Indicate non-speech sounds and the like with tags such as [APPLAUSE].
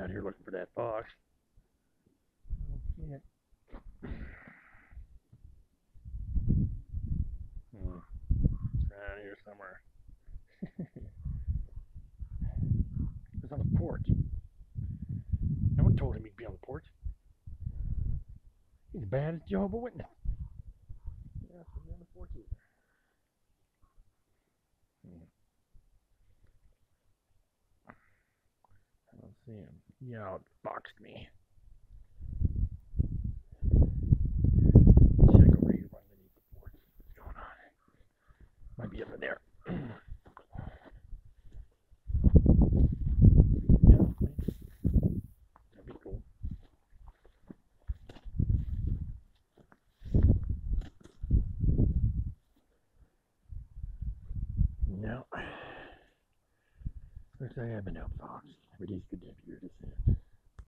Out here looking for that fox. I don't see it. Hmm. It's around here somewhere. [LAUGHS] it's on the porch. No one told him he'd be on the porch. He's bad as Jehovah Witness. Yeah, he's on the porch either. Him. He outfoxed me. Check over here underneath the. What's going on? Might be up in there. [CLEARS THROAT] yeah, No. Looks like I've been outfoxed. Every day's good day for you.